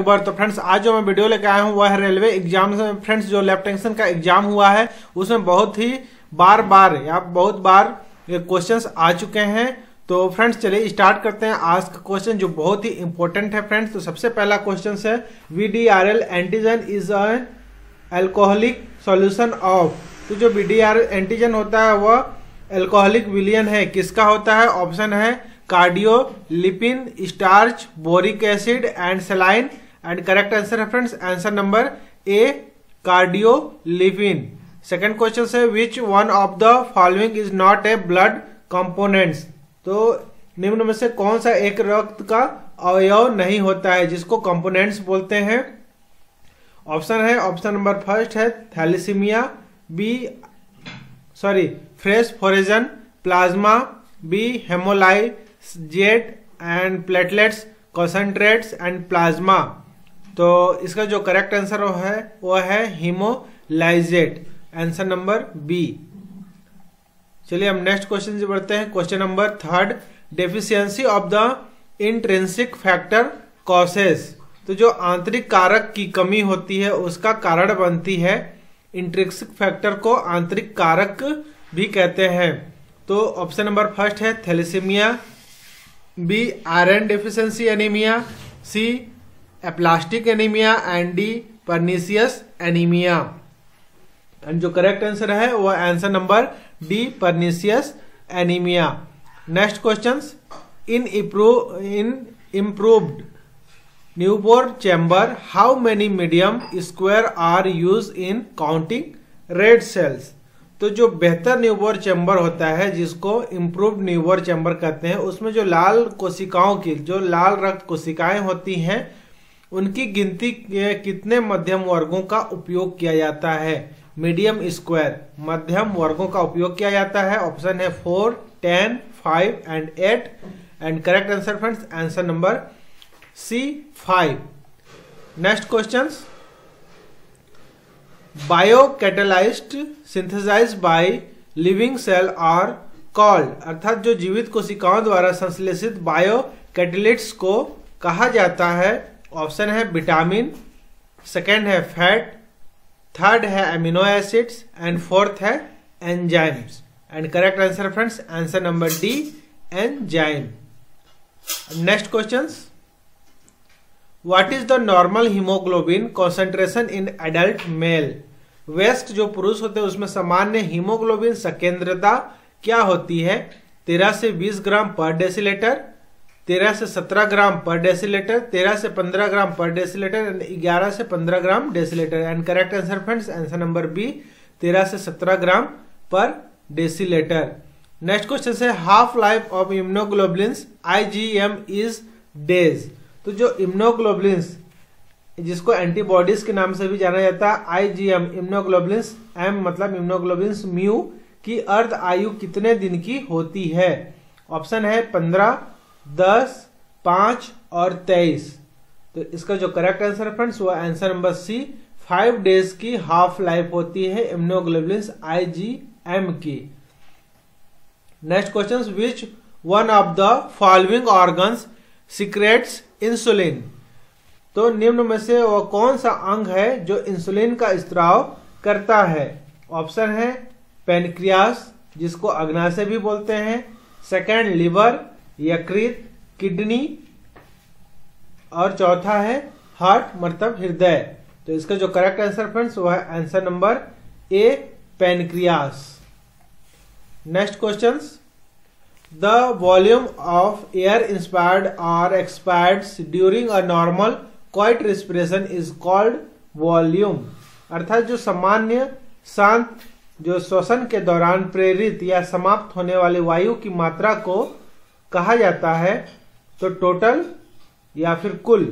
बार तो फ्रेंड्स आज जो मैं वीडियो लेकर आया हूँ, वह रेलवे एग्ज़ाम से। फ्रेंड्स जो लेफ्टिनेंट का एग्ज़ाम हुआ है, उसमें बहुत ही बार बार या बहुत बार क्वेश्चंस आ चुके हैं। तो फ्रेंड्स चलिए स्टार्ट करते हैं आज का क्वेश्चन जो बहुत ही इंपॉर्टेंट है फ्रेंड्स तो सबसे पहला क्वेश्चन है V D R L antigen is an alcoholic solution of तो जो वी डी आर एंटीजन होता है, वह एल्कोहलिक विलियन है। किसका होता है? ऑप्शन है cardiolipin starch boric acid and saline and correct answer है friends answer number A cardiolipin second question है which one of the following is not a blood components तो निम्न में से कौन सा एक रक्त का अवयव नहीं होता है, जिसको कंपोनेंट्स बोलते हैं? ऑप्शन है ऑप्शन नंबर फ़र्स्ट है thalassemia B sorry fresh frozen plasma B haemolysate and platelets concentrates and plasma तो इसका जो करेक्ट आंसर है, वो है हीमोलाइजेट आंसर नंबर बी चलिए हम नेक्स्ट क्वेश्चन से बढ़ते हैं. Question number third deficiency of the intrinsic factor causes तो जो आंतरिक कारक की कमी होती है, उसका कारण बनती है इंट्रेंसिक फैक्टर को आंतरिक कारक भी कहते हैं। तो ऑप्शन नंबर फ़र्स्ट है thalassemia B iron deficiency anaemia C aplastic anaemia and D pernicious anaemia and जो करेक्ट आंसर है, वो answer number D pernicious anaemia next question in in improved Neubauer chamber how many medium square are use in counting red cells तो जो बेहतर न्यूबोर chamber होता है, जिसको improved Neubauer chamber कहते हैं, उसमें जो लाल कोशिकाओं की, जो लाल रक्त कोशिकाएँ होती हैं उनकी गिनती कितने मध्यम वर्गों का उपयोग किया जाता है? मीडियम स्क्वायर, मध्यम वर्गों का उपयोग किया जाता है। ऑप्शन है four, ten, five and eight. And correct answer friends, answer number C, five. Next question biocatalysed synthesise by living cell are called. अर्थात जो जीवित कोशिकाओं द्वारा संश्लेषित बायो कैटेलिट्स को कहा जाता है ऑप्शन है विटामिन, सेकेंड है फैट, थर्ड है अमीनो एसिड्स, एंड फोर्थ है enzymes. And correct answer friends, answer number D, enzyme. Next question what is the normal haemoglobin concentration in adult male waste जो पुरुष होते हैं, उसमें सामान्य हीमोग्लोबिन सकेंद्रता क्या होती है? तेरह से बीस ग्राम पर डेसीलेटर तेरह से सत्रह ग्राम पर डेसीलेटर तेरह से पंद्रह ग्राम पर डेसीलेटर एंड ग्यारह से पंद्रह gram decilitre and correct answer friends answer number B तेरह से सत्रह gram per decilitre next question है half life of immunoglobulins IgM is days तो जो इम्नोग्लोबुलिन्स जिसको एंटीबॉडीज के नाम से भी जाना जाता है आईजीएम इम्नोग्लोबुलिन्स एम मतलब इम्नोग्लोबुलिन्स म्यू की अर्ध आयु कितने दिन की होती है? ऑप्शन है, पंद्रह दस, पाँच और तेईस। तो इसका जो करेक्ट आंसर है फ्रेंड्स वो answer number C five days की हाफ़ लाइफ होती है इम्नोग्लोबुलिन्स आईजीएम की। Next question which one of the following organs secretes insulin तो निम्न में से वह कौन सा अंग है जो इंसुलिन का स्त्राव करता है? ऑप्शन है पेनक्रियास जिसको अग्नाशय भी बोलते हैं। सेकेंड लिवर यकृत, किडनी, और चौथा है हार्ट मतलब हृदय। तो इसका जो करेक्ट आंसर फ्रेंड्स वह है answer number A pancreas next question the volume of air inspired और expired during a normal quiet respiration is called volume अर्थात जो सामान्य शांत, जो श्वसन के दौरान प्रेरित या समाप्त होने वाली वायु की मात्रा को कहा जाता है तो टोटल या फिर कुल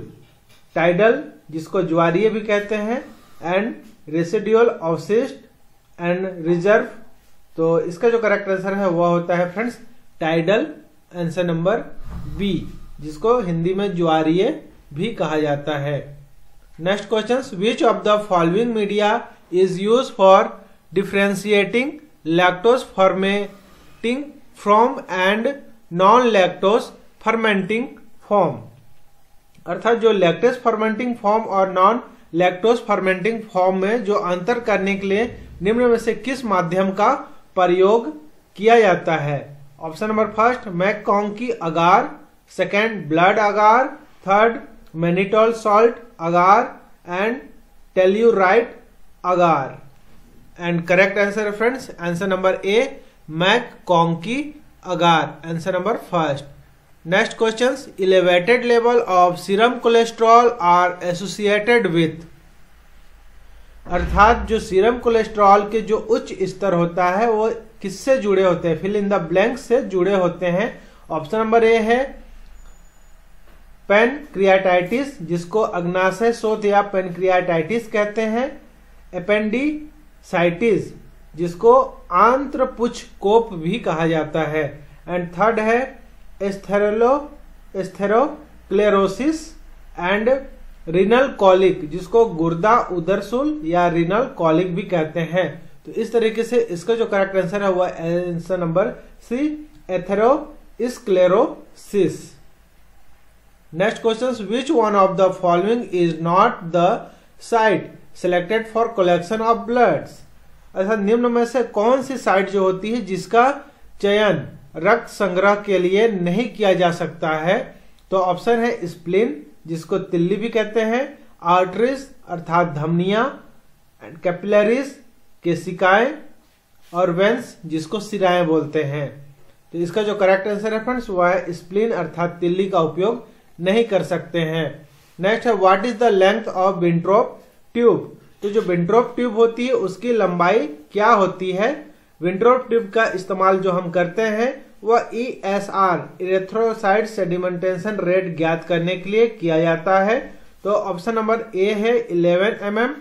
टाइडल जिसको ज्वारीय भी कहते हैं एंड रेसिड्यूअल अवशिष्ट एंड रिज़र्व तो इसका जो करेक्ट आंसर है, वह होता है friends tidal answer number B जिसको हिंदी में ज्वारीय भी कहा जाता है। Next question which of the following media is use for differentiating lactose formatting from and non lactose fermenting form अर्थात जो लैक्टेस फर्मेंटिंग फॉर्म और नॉन लैक्टोज फर्मेंटिंग फॉर्म में जो अंतर करने के लिए निम्न में से किस माध्यम का प्रयोग किया जाता है? Option number first MacConkey agar second blood agar third mannitol salt agar and tellurite agar. And correct answer, friends? Answer number a mac conky agar. Answer number first. Next questions. Elevated level of serum cholesterol are associated with. अर्थात जो serum cholesterol के जो उच्च स्तर होता है, वो किससे जुड़े होते हैं? फिल इन द ब्लैंक से जुड़े होते हैं। ऑप्शन नंबर ए है पेनक्रियाटाइटिस जिसको अग्नाशय शोध या पेनक्रियाटाइटिस कहते हैं। एपेंडिसाइटिस जिसको आंत्र पुछ कोप भी कहा जाता है। एंड थर्ड है एस्थेरोलो, एस्थेरोक्लेरोसिस एंड रिनल कॉलिक जिसको गुर्दा, उदरसुल या रिनल कॉलिक भी कहते हैं। तो इस तरीके से इसका जो करेक्ट आंसर है वह answer number C atherosclerosis next question which one of the following is not the site selected for collection of bloods अर्थात निम्न में से कौन सी साइट जो होती है जिसका चयन रक्त संग्रह के लिए नहीं किया जा सकता है? तो ऑप्शन है स्प्लिन, जिसको तिल्ली भी कहते हैं आर्टरीज अर्थात धमनिया एंड कैपिलरीज केसिकाएँ और वेंस, जिसको सिराएँ बोलते हैं। तो इसका जो करेक्ट आंसर है फ्रेंड्स वह है स्प्लिन, अर्थात तिल्ली का उपयोग नहीं कर सकते हैं। नेक्स्ट है what is the length of Wintrobe tube तो जो विंट्रोप ट्यूब होती है, उसकी लंबाई क्या होती है? विंट्रोप ट्यूब का इस्तेमाल जो हम करते हैं, वह E S R erythrocyte sedimentation rate ज्ञात करने के लिए किया जाता है। तो ऑप्शन नंबर ए है 11 M M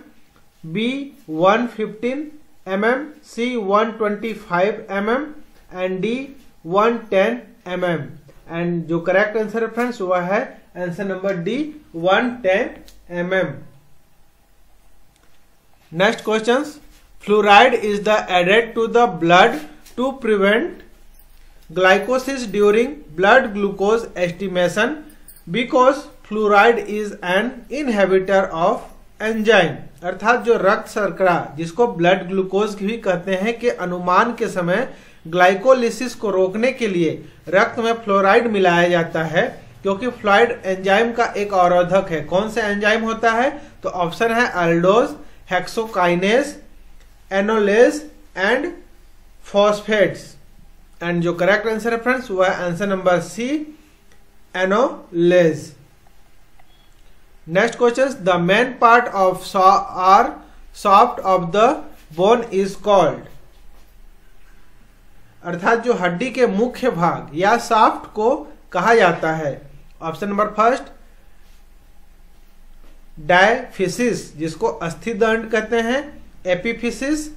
B one fifteen M M C one twenty five M M and D one ten M M and जो करेक्ट आंसर है फ्रेंड्स वह है answer number D one ten M M next question fluoride is the added to the blood to prevent glycolysis during blood glucose estimation because fluoride is an inhibitor of enzyme अर्थात जो रक्त सरकरा जिसको blood glucose भी कहते हैं कि अनुमान के समय ग्लाइकोलिसिस को रोकने के लिए रक्त में फ्लोराइड मिलाया जाता है, क्योंकि फ्लोराइड एंजाइम का एक अवरोधक है। कौन सा एंजाइम होता है? तो ऑप्शन है aldolase hexokinase enolase and phosphatase and जो करेक्ट आंसर है फ्रेंड्स वह है answer number C enolase next question the main part of a shaft of the bone is called अर्थात जो हड्डी के मुख्य भाग या साफ्ट को कहा जाता है। ऑप्शन नंबर फ़र्स्ट डायफिसिस, जिसको अस्थि दंड कहते हैं, एपीफिसिस,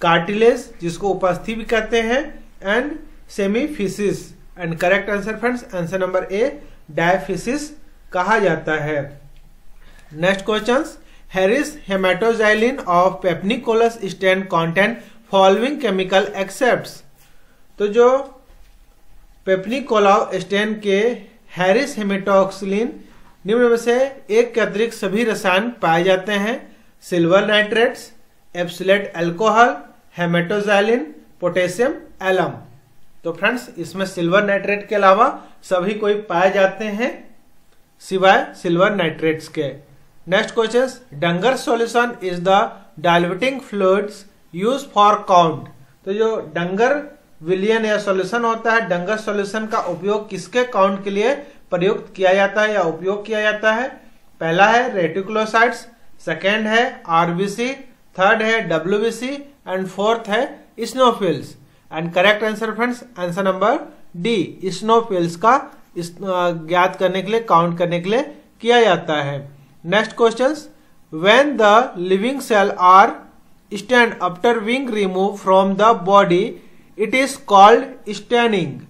कार्टिलेज, जिसको उपस्थि भी कहते हैं and symphysis. And correct answer friends answer number A diaphysis कहा जाता है। Next question Harris haematoxylin of Papanicolaou stain content following chemical except तो जो पेपनिकोला स्टेन के हैरिस हेमेटोक्सिलिन निम्न में से एक के अतिरिक्त सभी रसायन पाए जाते हैं, silver nitrates, absolute alcohol haematoxylin, potassium, alum. तो फ्रेंड्स, इसमें सिल्वर नाइट्रेट के अलावा सभी कोई पाए जाते हैं, सिवाय सिल्वर नाइट्रेट्स के। Next question, Dunger solution is the diluting fluids use for count तो जो डंगर विलियन या सॉल्यूशन होता है, डंगर सॉल्यूशन का उपयोग किसके काउंट के लिए प्रयुक्त किया जाता है या उपयोग किया जाता है। पहला है रेटिकुलोसाइट्स सेकेंड है आरबीसी थर्ड है डब्ल्यूबीसी एंड फोर्थ है eosinophils and correct answer friends answer number D eosinophils का ज्ञात करने के लिए काउंट करने के लिए किया जाता है। Next question when the living cell are stained after being remove from the body it is called staining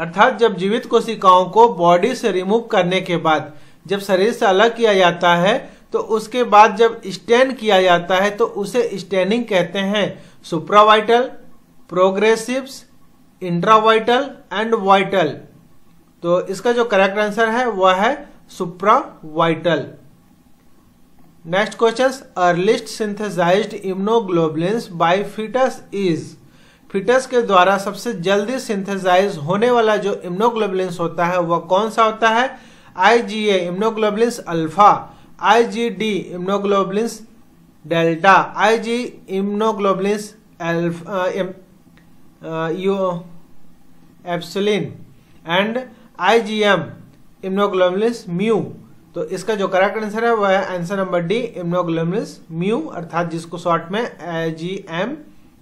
अर्थात जब जीवित कोशिकाओं को बॉडी से रिमूव करने के बाद जब शरीर से अलग किया जाता है तो उसके बाद जब स्टेन किया जाता है तो उसे स्टेनिंग कहते हैं। Supravital progressive intravital and vital तो इसका जो करेक्ट आंसर है, वह है supravital next question earliest synthesised immunoglobulins by foetus is foetus के द्वारा सबसे जल्दी सिंथेसाइज होने वाला जो इम्नोग्लोबुलिन्स होता है, वह कौन सा होता है? IgA immunoglobulins alpha IgD immunoglobulins delta Ig immunoglobulins epsilon and IgM immunoglobulins mu तो इसका जो करेक्ट आंसर है, वह है answer number D immunoglobulins mu अर्थात जिसको शॉर्ट में आईजीएम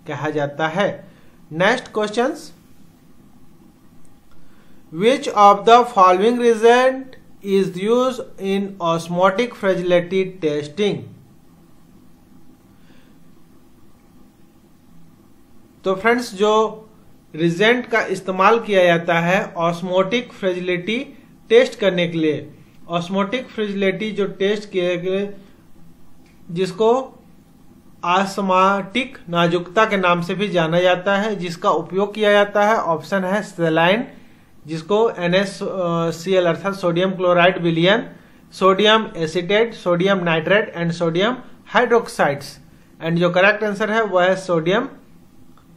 कहा जाता है। Next question which of the following result is use in osmotic fragility testing तो फ्रेंड्स जो रिजेंट का इस्तेमाल किया जाता है ऑस्मोटिक फ्रेजिलिटी टेस्ट करने के लिए ऑस्मोटिक फ्रेजिलिटी जो टेस्ट किए गए, जिसको आसमाटिक नाजुकता के नाम से भी जाना जाता है, जिसका उपयोग किया जाता है, ऑप्शन है सेलाइन जिसको NaCl अर्थात sodium chloride विलियन sodium acetate sodium nitrate and sodium hydroxides and जो करेक्ट आंसर है, वह है सोडियम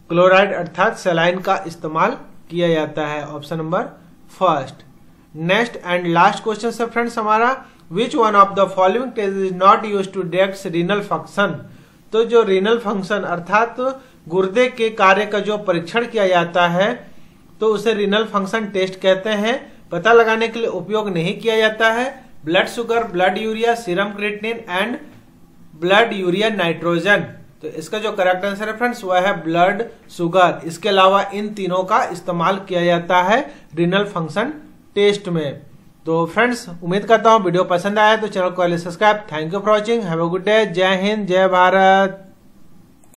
क्लोराइड अर्थात सेलाइन का इस्तेमाल किया जाता है। Option number first next and last question है फ्रेंड्स हमारा which one of the following test is not use to detect renal function तो जो रीनल फ़ंक्शन अर्थात गुर्दे के कार्य का जो परीक्षण किया जाता है तो उसे रीनल फ़ंक्शन टेस्ट कहते हैं। पता लगाने के लिए उपयोग नहीं किया जाता है। Blood sugar blood urea serum creatinine and blood urea nitrogen तो इसका जो करेक्ट आंसर है फ्रेंड्स वह है ब्लड शुगर इसके अलावा इन तीनों का इस्तेमाल किया जाता है रीनल फ़ंक्शन टेस्ट में। तो फ्रेंड्स उम्मीद करता हूँ वीडियो पसंद आया तो चैनल को subscribe thank you for watching have a good day जय हिंद, जय भारत।